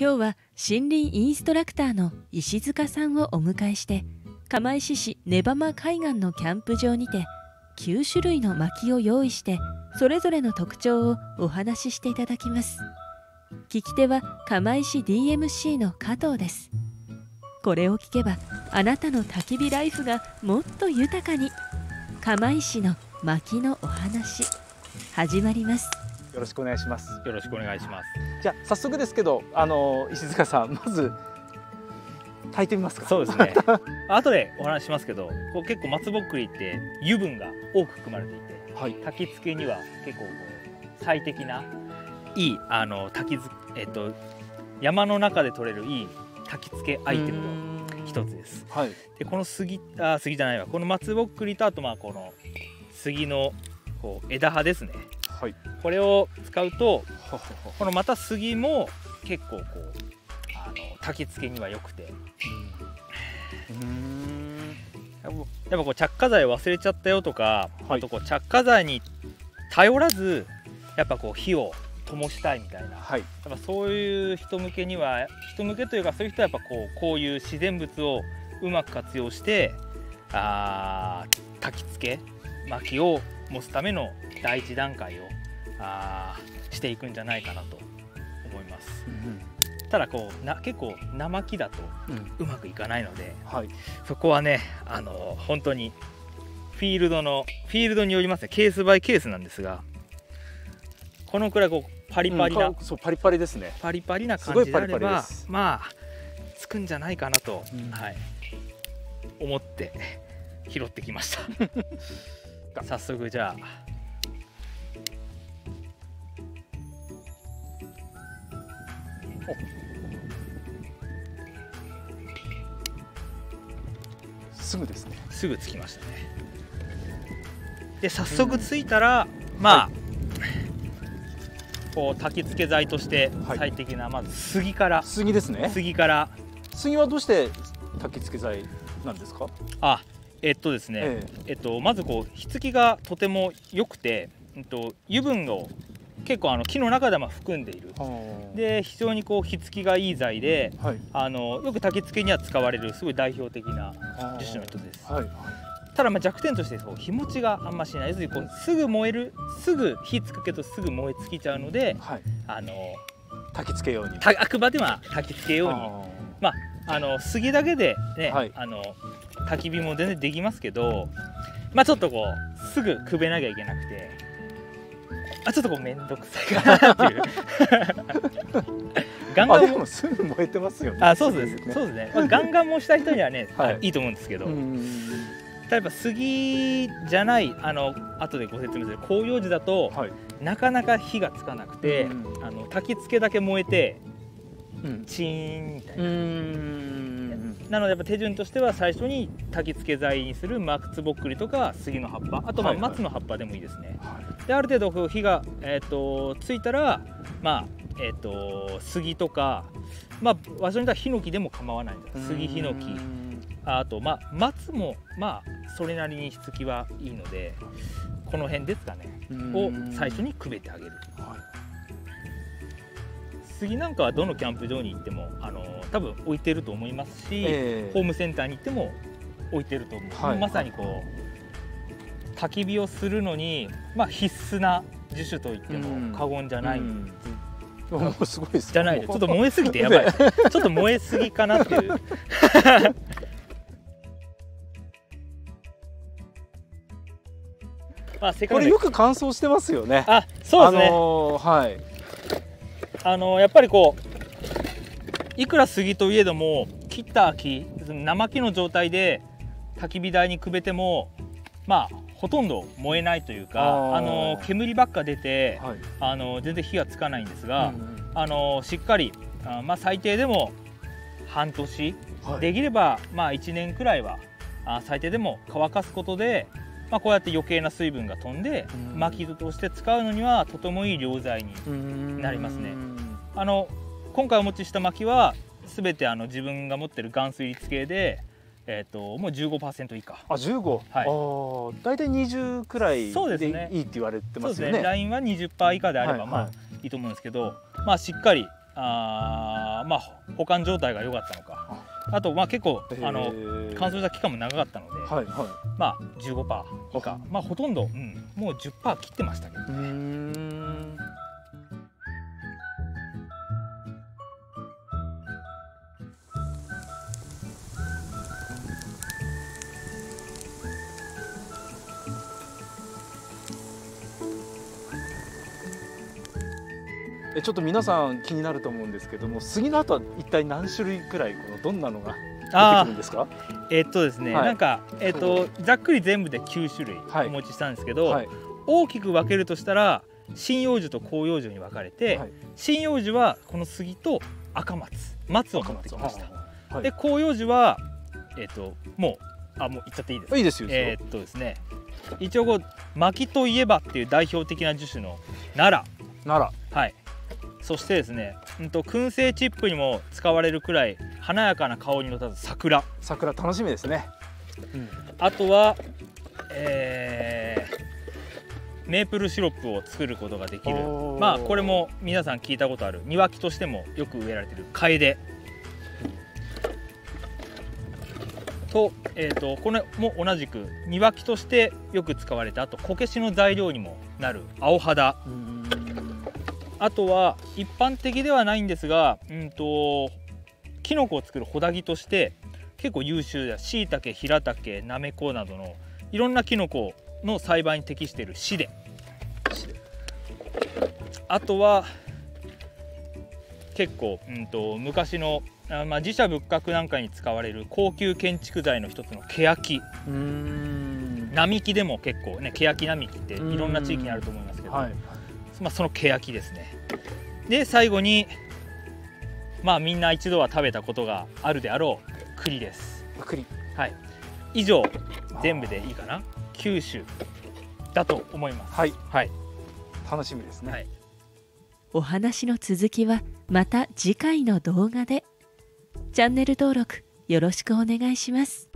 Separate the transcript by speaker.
Speaker 1: 今日は森林インストラクターの石塚さんをお迎えして釜石市根浜海岸のキャンプ場にて9種類の薪を用意してそれぞれの特徴をお話ししていただきます。聞き手は釜石 DMC の加藤です。これを聞けばあなたの焚き火ライフがもっと豊かに。釜石の薪のお話。始まります。
Speaker 2: よろしくお願いします。
Speaker 3: よろしくお願いします。
Speaker 2: じゃあ早速ですけどあの石塚さんまず炊いてみますか。
Speaker 3: そうですね。後でお話しますけどこう結構松ぼっくりって油分が多く含まれていて、はい、焚き付けには結構こう最適ないいあの焚きづえっと山の中で取れるいい焚き付けアイテムの一つです。はい、でこの杉あ杉じゃないわ。この松ぼっくりとあとまあこの杉のこう枝葉ですね、はい、これを使うとこのまた杉も結構こうあの焚き付けには良くて。やっぱこう着火剤忘れちゃったよとか、はい、あとこう着火剤に頼らずやっぱこう火を灯したいみたいな、はい、やっぱそういう人向けには人向けというかそういう人はやっぱこうこういう自然物をうまく活用してあ焚き付け薪を持つための第一段階をあしていくんじゃないかなと思います。うんただこうな結構生木だとうまくいかないので、うんはい、そこはねあの本当にフィールドのフィールドによりますねケースバイケースなんですがこのくらいこうパリパリな、うん、
Speaker 2: そうパリパリですね。
Speaker 3: パリパリな感じであればまあつくんじゃないかなと、うん、はい、思って拾ってきました早速じゃあ。
Speaker 2: すぐですね。
Speaker 3: すぐつきましたね。で早速ついたら、うん、まあ、はい。こう焚き付け剤として最適な、まず杉から。
Speaker 2: 杉ですね。
Speaker 3: 杉から。
Speaker 2: 杉はどうして焚き付け剤なんですか？
Speaker 3: あえっとですね、ええ。えっと、まずこう火付きがとても良くて、えっと、油分を結構あの木の中でも含んでいる。で非常にこう火付きがいい材で、はい、あのよく焚き付けには使われるすごい代表的な樹種の一つです。はいただまあ弱点としてそう日持ちがあんましない。要するにこうすぐ燃えるすぐ火つくけどすぐ燃え尽きちゃうので、はい、あの
Speaker 2: 焚き付けように
Speaker 3: あくまでは焚き付けようにまああの杉だけでね、はい、あの焚き火も全然できますけどまあちょっとこうすぐくべなきゃいけなくてあちょっとこう面倒くさいかなっていう。
Speaker 2: ガンガンもすぐ燃えてますよね。
Speaker 3: あそうですね。そうですね、まあ、ガンガンもした人にはね、はい、いいと思うんですけど。例えば杉じゃないあの後でご説明する広葉樹だと、はい、なかなか火がつかなくて、うん、あの焚き付けだけ燃えて、うん、チーンみたいな。なのでやっぱ手順としては最初に焚き付け剤にする松ぼっくりとか杉の葉っぱあとまあ松の葉っぱでもいいですね。はい。はい、である程度こう火が、えーと、ついたらまあえーと、と杉とか、まあ、場所によってはヒノキでも構わない杉ヒノキ。あと、まあ、松もまあそれなりにしつきはいいのでこの辺ですかね。を最初にくべてあげる、はい、杉なんかはどのキャンプ場に行ってもあの多分置いてると思いますし、えー、ホームセンターに行っても置いてると思う、はい、まさにこう焚き火をするのに、まあ、必須な樹種といっても過言じゃない、
Speaker 2: もう すごいです
Speaker 3: じゃないちょっと燃えすぎてやばい。ちょっと燃えすぎかなっていう。
Speaker 2: あこれよく乾燥してますよね。
Speaker 3: あそうですね、あのー、はいあのー、やっぱりこういくら杉といえども切った木生木の状態で焚き火台にくべてもまあほとんど燃えないというかあのー、煙ばっか出て、はい、あの全然火がつかないんですが、うんうん、あのしっかりあまあ最低でも半年、はい、できればまあ1年くらいはあ最低でも乾かすことでまあ、こうやって余計な水分が飛んで薪として使うのにはとてもいい良材になりますね。あの今回お持ちした薪は全てあの自分が持ってる含水率計で、えーと、もう15%以下。
Speaker 2: あ15、はい、あ大体20くらいでいいって言われてますよね。ね。
Speaker 3: ラインは20%以下であれば、まあ、いいと思うんですけど、まあ、しっかりあまあ保管状態が良かったのかあとまあ結構あの乾燥した期間も長かったので、はいはい、まあ15%以下。まあほとんど、うん、もう10%切ってましたけどね。
Speaker 2: えちょっと皆さん気になると思うんですけども杉の後は一体何種類くらいこのどんなのが出てくるんですか？
Speaker 3: えー、っとですね、はい、なんか、えー、っとざっくり全部で9種類お持ちしたんですけど、はい、大きく分けるとしたら針葉樹と広葉樹に分かれて、はい、針葉樹はこの杉と赤松松を持ってきました、で広葉樹はえっともうあもう言っちゃっていいですか？
Speaker 2: いいですよ
Speaker 3: えー、っとですね一応こう薪といえばっていう代表的な樹種の奈良。
Speaker 2: 奈
Speaker 3: 良。はいそしてですね、うんと燻製チップにも使われるくらい華やかな香りの立つ桜。
Speaker 2: 桜楽しみですね、
Speaker 3: うん、あとは、えー、メープルシロップを作ることができる。まあこれも皆さん聞いたことある。庭木としてもよく植えられている。カエデと,、えーと、これも同じく庭木としてよく使われた。あとこけしの材料にもなる青肌。あとは一般的ではないんですが、うんと、キノコを作るホダギとして結構優秀だ。しいたけヒラタケなめこなどのいろんなキノコの栽培に適しているシデあとは結構、うんと、昔のあ、まあ、自社仏閣なんかに使われる高級建築材の一つのケヤキ。並木でも結構ねケヤキ並木っていろんな地域にあると思いますけど、はいまあ、そのケヤキですね。で最後にまあみんな一度は食べたことがあるであろう栗です。
Speaker 2: 栗。
Speaker 3: はい。以上全部でいいかな？九種だと思います。
Speaker 2: はい、はい、楽しみですね、はい、
Speaker 1: お話の続きはまた次回の動画で。チャンネル登録よろしくお願いします